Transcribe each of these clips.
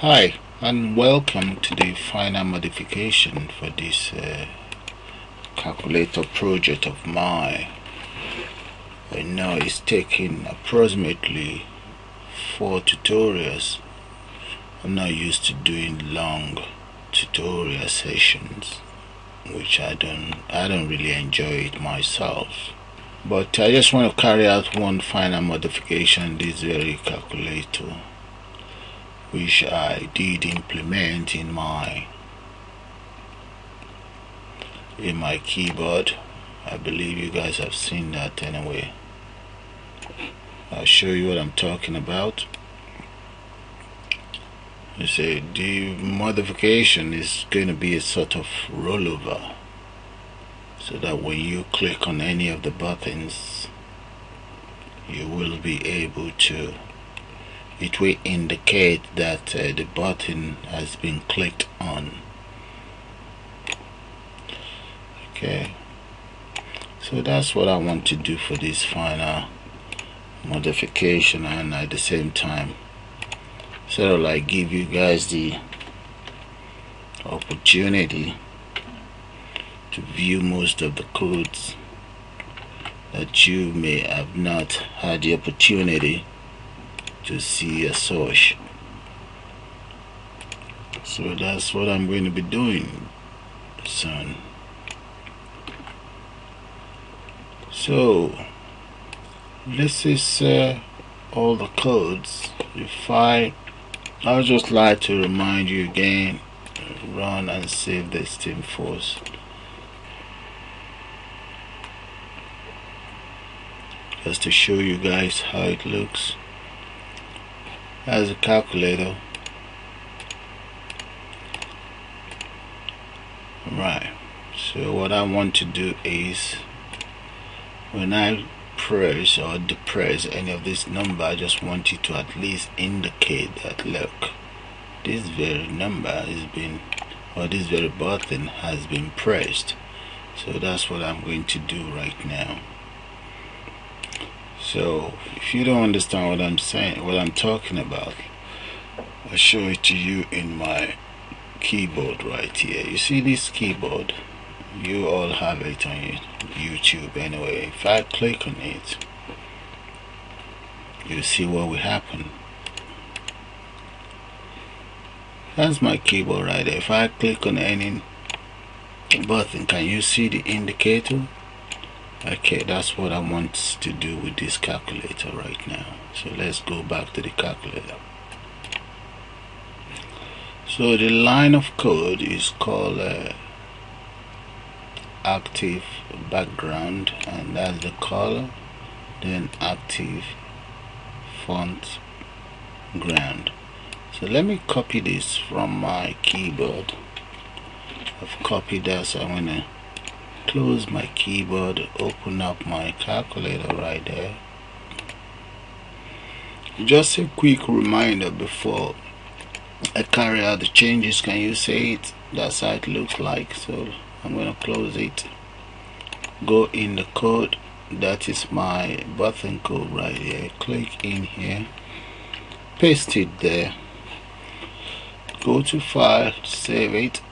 Hi and welcome to the final modification for this uh, calculator project of mine. I know it's taking approximately four tutorials. I'm not used to doing long tutorial sessions which I don't I don't really enjoy it myself but I just want to carry out one final modification this very calculator which I did implement in my in my keyboard. I believe you guys have seen that anyway. I'll show you what I'm talking about. You see the modification is going to be a sort of rollover so that when you click on any of the buttons you will be able to it will indicate that uh, the button has been clicked on. Okay. So that's what I want to do for this final modification and at the same time sort of like give you guys the opportunity to view most of the codes that you may have not had the opportunity to see a source. So that's what I'm going to be doing son. So this is uh, all the codes. If I I would just like to remind you again run and save the Steam Force just to show you guys how it looks as a calculator? Right. So what I want to do is when I press or depress any of this number I just want you to at least indicate that look this very number has been or this very button has been pressed. So that's what I'm going to do right now so if you don't understand what I'm saying what I'm talking about I'll show it to you in my keyboard right here. You see this keyboard? You all have it on YouTube anyway. If I click on it you see what will happen. That's my keyboard right there. If I click on any button can you see the indicator okay that's what I want to do with this calculator right now. So let's go back to the calculator. So the line of code is called uh, active background and that's the color then active font ground. So let me copy this from my keyboard. I've copied that so I'm gonna close my keyboard open up my calculator right there. Just a quick reminder before I carry out the changes can you see it? That's how it looks like so I'm going to close it. Go in the code that is my button code right here. Click in here paste it there. Go to file save it.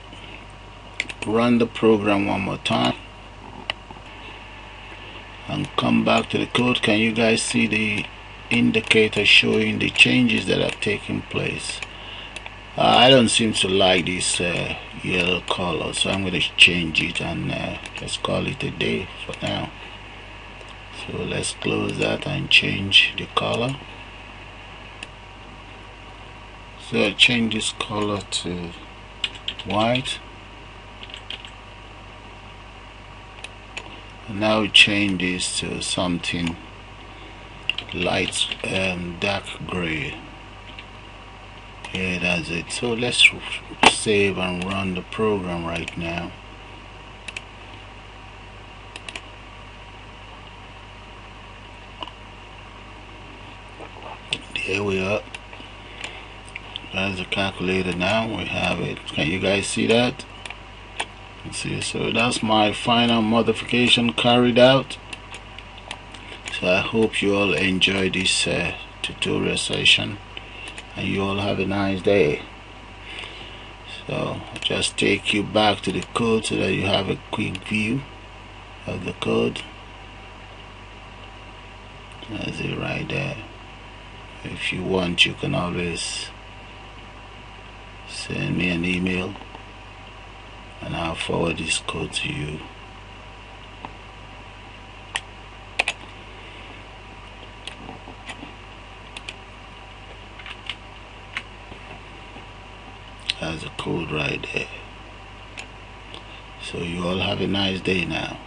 Run the program one more time and come back to the code. Can you guys see the indicator showing the changes that have taken place? Uh, I don't seem to like this uh, yellow color so I'm going to change it and uh, let's call it a day for now. So let's close that and change the color. So I change this color to white now change this to something light um, dark gray. Yeah that's it. So let's save and run the program right now. Here we are. That's the calculator now. We have it. Can you guys see that see so that's my final modification carried out. So I hope you all enjoy this uh, tutorial session and you all have a nice day. So just take you back to the code so that you have a quick view of the code. That's it right there. If you want you can always send me an email and I'll forward this code to you That's a code right there. So you all have a nice day now.